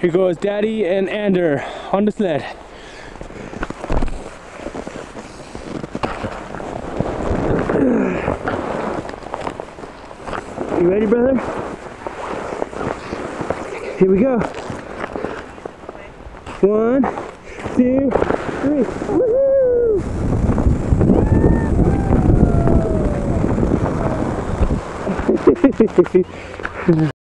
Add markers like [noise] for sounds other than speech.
Here goes Daddy and Ander on the sled. You ready, brother? Here we go. One, two, three. Woohoo! [laughs]